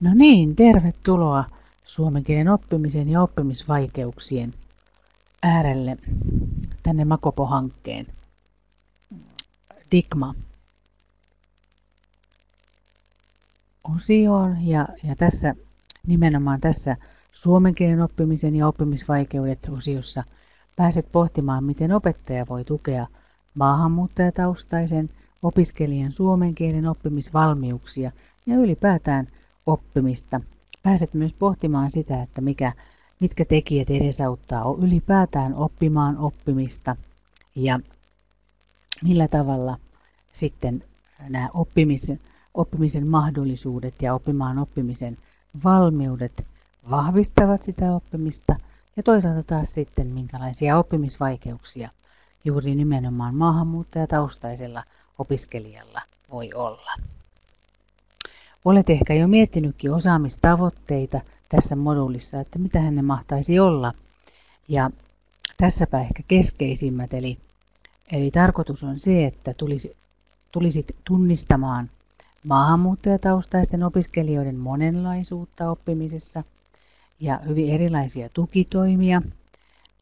No niin, tervetuloa suomen kielen oppimisen ja oppimisvaikeuksien äärelle tänne Makopo-hankkeen. Digma. Osioon ja, ja tässä nimenomaan tässä suomen kielen oppimisen ja oppimisvaikeudet osiossa pääset pohtimaan, miten opettaja voi tukea maahanmuuttajataustaisen opiskelijan suomen kielen oppimisvalmiuksia ja ylipäätään oppimista. Pääset myös pohtimaan sitä, että mikä, mitkä tekijät edesauttaa ylipäätään oppimaan oppimista ja millä tavalla sitten nämä oppimisen, oppimisen mahdollisuudet ja oppimaan oppimisen valmiudet vahvistavat sitä oppimista ja toisaalta taas sitten minkälaisia oppimisvaikeuksia juuri nimenomaan maahanmuuttajataustaisella opiskelijalla voi olla. Olet ehkä jo miettinytkin osaamistavoitteita tässä moduulissa, että mitä ne mahtaisi olla. Ja tässäpä ehkä keskeisimmät, eli, eli tarkoitus on se, että tulisi, tulisit tunnistamaan maahanmuuttajataustaisten opiskelijoiden monenlaisuutta oppimisessa ja hyvin erilaisia tukitoimia.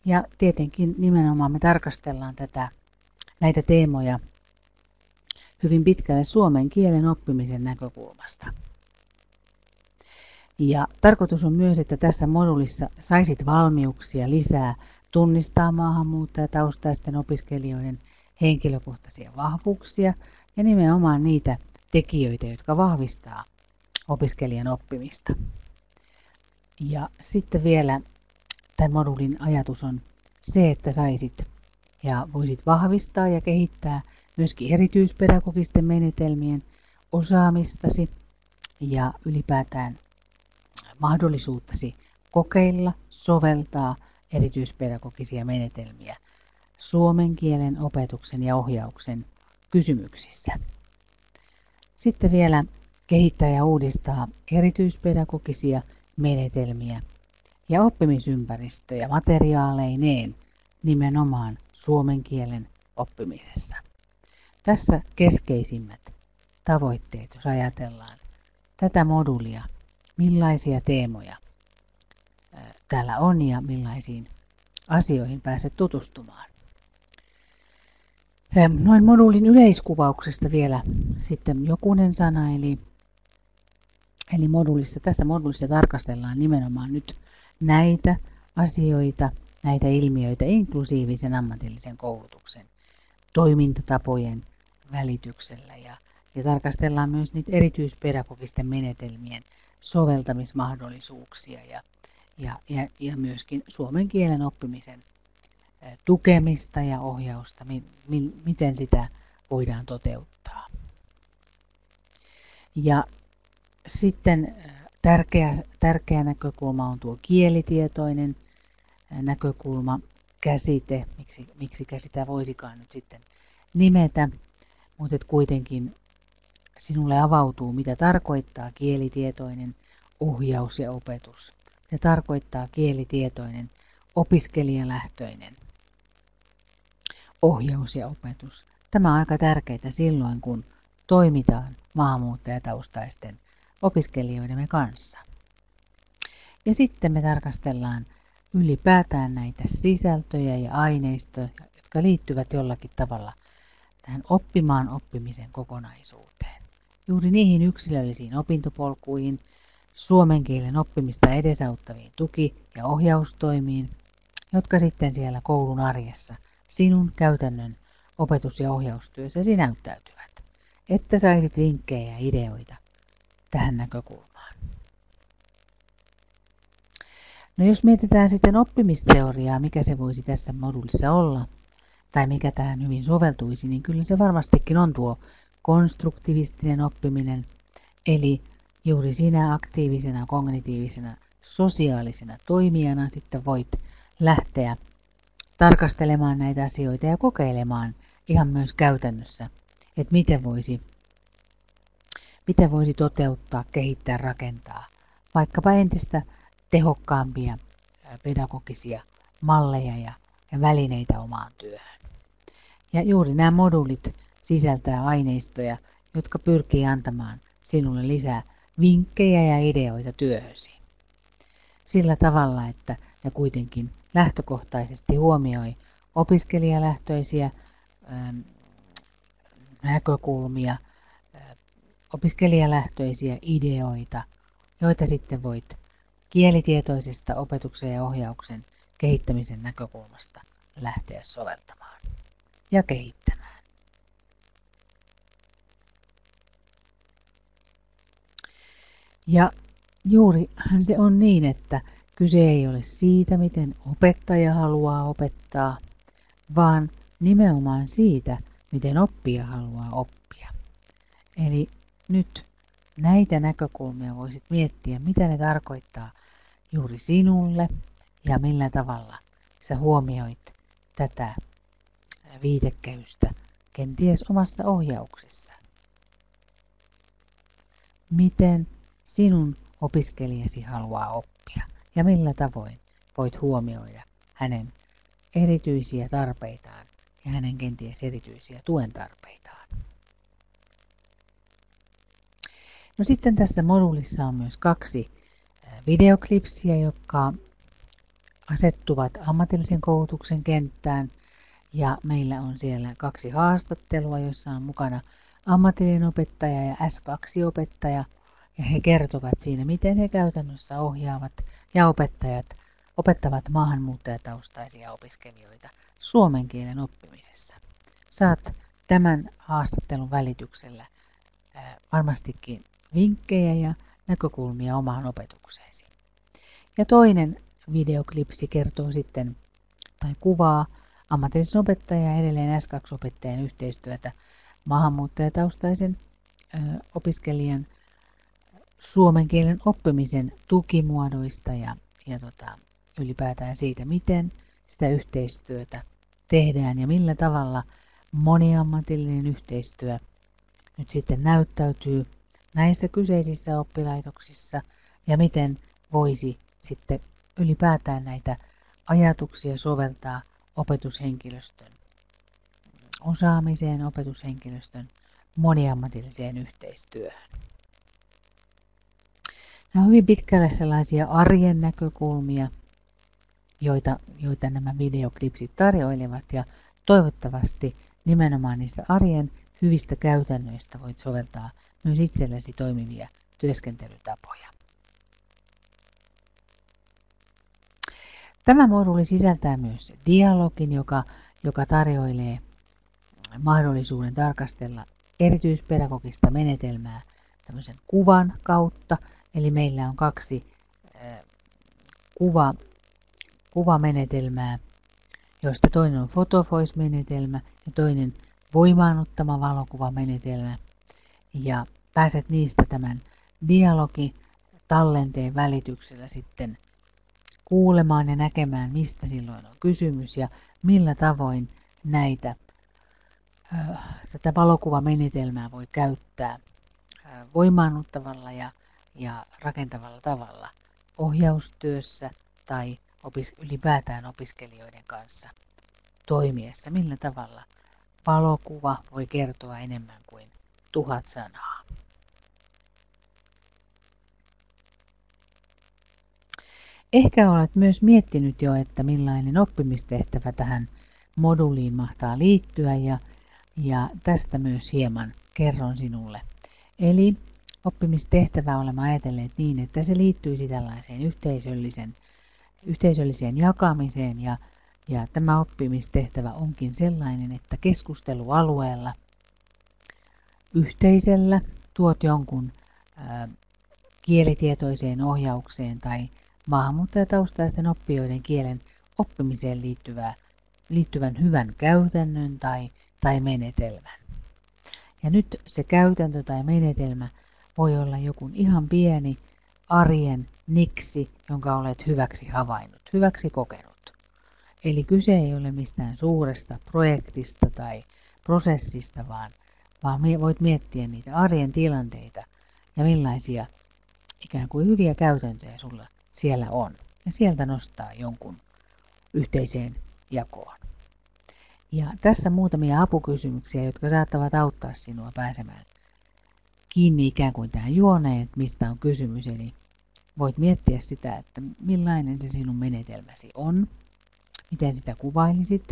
Ja tietenkin nimenomaan me tarkastellaan tätä, näitä teemoja hyvin pitkälle suomen kielen oppimisen näkökulmasta. Ja tarkoitus on myös, että tässä modulissa saisit valmiuksia lisää tunnistaa maahanmuuttajataustaisten opiskelijoiden henkilökohtaisia vahvuuksia ja nimenomaan niitä tekijöitä, jotka vahvistaa opiskelijan oppimista. Ja sitten vielä tämän modulin ajatus on se, että saisit ja voisit vahvistaa ja kehittää myöskin erityispedagogisten menetelmien osaamistasi ja ylipäätään mahdollisuuttasi kokeilla, soveltaa erityispedagogisia menetelmiä suomen kielen opetuksen ja ohjauksen kysymyksissä. Sitten vielä kehittää ja uudistaa erityispedagogisia menetelmiä ja oppimisympäristöjä materiaaleineen nimenomaan suomen kielen oppimisessa. Tässä keskeisimmät tavoitteet, jos ajatellaan tätä modulia, millaisia teemoja täällä on ja millaisiin asioihin pääset tutustumaan. Noin moduulin yleiskuvauksesta vielä sitten jokunen sana, eli, eli modulissa, tässä modulissa tarkastellaan nimenomaan nyt näitä asioita, näitä ilmiöitä inklusiivisen ammatillisen koulutuksen toimintatapojen välityksellä ja, ja tarkastellaan myös niitä erityispedagogisten menetelmien soveltamismahdollisuuksia ja, ja, ja, ja myöskin suomen kielen oppimisen tukemista ja ohjausta, mi, mi, miten sitä voidaan toteuttaa. Ja sitten tärkeä, tärkeä näkökulma on tuo kielitietoinen näkökulma, käsite, miksi, miksi sitä voisikaan nyt sitten nimetä, mutta kuitenkin sinulle avautuu, mitä tarkoittaa kielitietoinen ohjaus ja opetus. Se tarkoittaa kielitietoinen opiskelijalähtöinen ohjaus ja opetus. Tämä on aika tärkeää silloin, kun toimitaan maahanmuuttajataustaisten opiskelijoidemme kanssa. Ja sitten me tarkastellaan ylipäätään näitä sisältöjä ja aineistoja, jotka liittyvät jollakin tavalla tähän oppimaan oppimisen kokonaisuuteen. Juuri niihin yksilöllisiin opintopolkuihin, suomen kielen oppimista edesauttaviin tuki- ja ohjaustoimiin, jotka sitten siellä koulun arjessa sinun käytännön opetus- ja ohjaustyössäsi näyttäytyvät, että saisit vinkkejä ja ideoita tähän näkökulmaan. No jos mietitään sitten oppimisteoriaa, mikä se voisi tässä modulissa olla, tai mikä tähän hyvin soveltuisi, niin kyllä se varmastikin on tuo konstruktivistinen oppiminen, eli juuri sinä aktiivisena, kognitiivisena, sosiaalisena toimijana sitten voit lähteä tarkastelemaan näitä asioita ja kokeilemaan ihan myös käytännössä, että miten voisi, miten voisi toteuttaa, kehittää, rakentaa. Vaikkapa entistä tehokkaampia pedagogisia malleja ja, ja välineitä omaan työhön. Ja juuri nämä moduulit sisältää aineistoja, jotka pyrkii antamaan sinulle lisää vinkkejä ja ideoita työhösi. Sillä tavalla, että ne kuitenkin lähtökohtaisesti huomioi opiskelijalähtöisiä näkökulmia, äh, opiskelijalähtöisiä ideoita, joita sitten voit kielitietoisesta opetuksen ja ohjauksen kehittämisen näkökulmasta lähteä soveltamaan ja kehittämään. Ja juurihan se on niin, että kyse ei ole siitä, miten opettaja haluaa opettaa, vaan nimenomaan siitä, miten oppija haluaa oppia. Eli nyt näitä näkökulmia voisit miettiä, mitä ne tarkoittaa juuri sinulle ja millä tavalla sä huomioit tätä viitekehystä kenties omassa ohjauksessa. Miten sinun opiskelijasi haluaa oppia ja millä tavoin voit huomioida hänen erityisiä tarpeitaan ja hänen kenties erityisiä tuen tarpeitaan. No sitten tässä moduulissa on myös kaksi videoklipsiä, jotka asettuvat ammatillisen koulutuksen kenttään. Ja meillä on siellä kaksi haastattelua, joissa on mukana ammatillinen opettaja ja S2-opettaja. Ja he kertovat siinä, miten he käytännössä ohjaavat ja opettajat opettavat maahanmuuttajataustaisia opiskelijoita suomen kielen oppimisessa. Saat tämän haastattelun välityksellä varmastikin vinkkejä ja näkökulmia omaan opetukseesi. Ja toinen videoklipsi kertoo sitten tai kuvaa ammatillisen opettajan ja edelleen S2-opettajan yhteistyötä maahanmuuttajataustaisen ö, opiskelijan suomen kielen oppimisen tukimuodoista ja, ja tota, ylipäätään siitä, miten sitä yhteistyötä tehdään ja millä tavalla moniammatillinen yhteistyö nyt sitten näyttäytyy näissä kyseisissä oppilaitoksissa ja miten voisi sitten ylipäätään näitä ajatuksia soveltaa opetushenkilöstön osaamiseen, opetushenkilöstön moniammatilliseen yhteistyöhön. Nämä on hyvin pitkälle sellaisia arjen näkökulmia, joita, joita nämä videoklipsit tarjoilevat ja toivottavasti nimenomaan niistä arjen hyvistä käytännöistä voit soveltaa myös itsellesi toimivia työskentelytapoja. Tämä moduuli sisältää myös dialogin, joka, joka tarjoilee mahdollisuuden tarkastella erityispedagogista menetelmää tämmöisen kuvan kautta. Eli meillä on kaksi kuva, kuvamenetelmää, joista toinen on photovoice-menetelmä ja toinen voimaanottama valokuvamenetelmä. Ja pääset niistä tämän dialogi tallenteen välityksellä sitten kuulemaan ja näkemään, mistä silloin on kysymys ja millä tavoin näitä tätä valokuvamenetelmää voi käyttää voimaannuttavalla ja, ja rakentavalla tavalla ohjaustyössä tai opis, ylipäätään opiskelijoiden kanssa toimiessa. Millä tavalla valokuva voi kertoa enemmän kuin tuhat sanaa. Ehkä olet myös miettinyt jo, että millainen oppimistehtävä tähän moduuliin mahtaa liittyä ja, ja tästä myös hieman kerron sinulle. Eli oppimistehtävä olemme ajatelleet niin, että se liittyisi tällaiseen yhteisöllisen, yhteisölliseen jakamiseen ja, ja tämä oppimistehtävä onkin sellainen, että keskustelualueella yhteisellä tuot jonkun ää, kielitietoiseen ohjaukseen tai maahanmuuttajataustaisten oppijoiden kielen oppimiseen liittyvää, liittyvän hyvän käytännön tai, tai menetelmän. Ja nyt se käytäntö tai menetelmä voi olla joku ihan pieni arjen niksi, jonka olet hyväksi havainnut, hyväksi kokenut. Eli kyse ei ole mistään suuresta projektista tai prosessista, vaan, vaan voit miettiä niitä arjen tilanteita ja millaisia ikään kuin hyviä käytäntöjä sulla siellä on. Ja sieltä nostaa jonkun yhteiseen jakoon. Ja tässä muutamia apukysymyksiä, jotka saattavat auttaa sinua pääsemään kiinni ikään kuin tähän juoneen, että mistä on kysymys. Eli voit miettiä sitä, että millainen se sinun menetelmäsi on, miten sitä kuvailisit?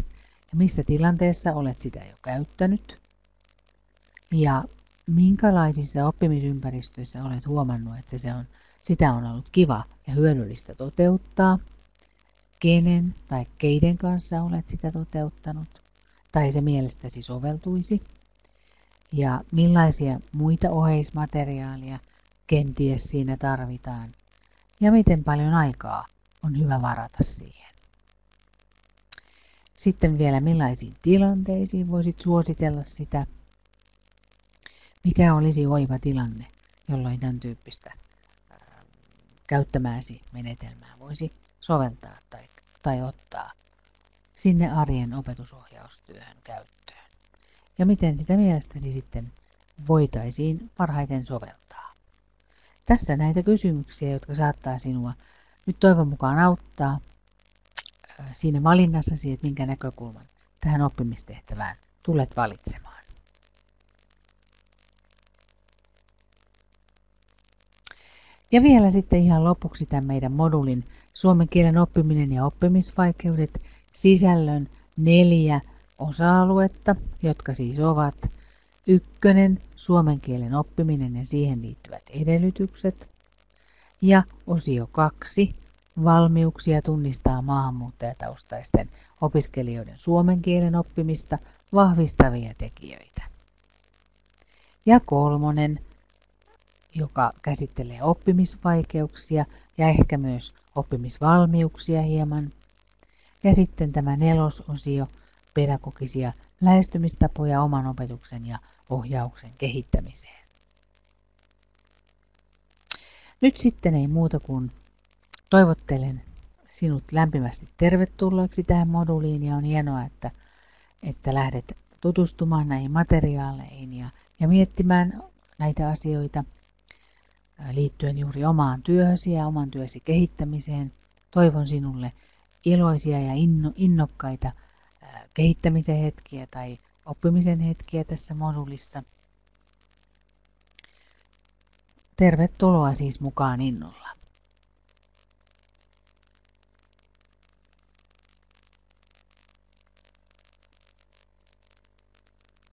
Ja missä tilanteessa olet sitä jo käyttänyt? Ja minkälaisissa oppimisympäristöissä olet huomannut, että se on, sitä on ollut kiva ja hyödyllistä toteuttaa, kenen tai keiden kanssa olet sitä toteuttanut, tai se mielestäsi soveltuisi, ja millaisia muita oheismateriaalia kenties siinä tarvitaan, ja miten paljon aikaa on hyvä varata siihen. Sitten vielä millaisiin tilanteisiin voisit suositella sitä, mikä olisi oiva tilanne, jolloin tämän tyyppistä käyttämääsi menetelmää voisi soveltaa tai, tai ottaa sinne arjen opetusohjaustyöhön käyttöön. Ja miten sitä mielestäsi sitten voitaisiin parhaiten soveltaa. Tässä näitä kysymyksiä, jotka saattaa sinua nyt toivon mukaan auttaa siinä valinnassasi, että minkä näkökulman tähän oppimistehtävään tulet valitsemaan. Ja vielä sitten ihan lopuksi tämän meidän modulin suomen kielen oppiminen ja oppimisvaikeudet sisällön neljä osa-aluetta, jotka siis ovat ykkönen, suomen kielen oppiminen ja siihen liittyvät edellytykset, ja osio kaksi, valmiuksia tunnistaa maahanmuuttajataustaisten opiskelijoiden suomen kielen oppimista vahvistavia tekijöitä. Ja kolmonen, joka käsittelee oppimisvaikeuksia ja ehkä myös oppimisvalmiuksia hieman. Ja sitten tämä nelososio, pedagogisia lähestymistapoja oman opetuksen ja ohjauksen kehittämiseen. Nyt sitten ei muuta kuin toivottelen sinut lämpimästi tervetulleeksi tähän moduuliin ja on hienoa, että, että lähdet tutustumaan näihin materiaaleihin ja, ja miettimään näitä asioita liittyen juuri omaan työhösi ja oman työsi kehittämiseen. Toivon sinulle iloisia ja inno, innokkaita kehittämisen hetkiä tai oppimisen hetkiä tässä modulissa. Tervetuloa siis mukaan innolla.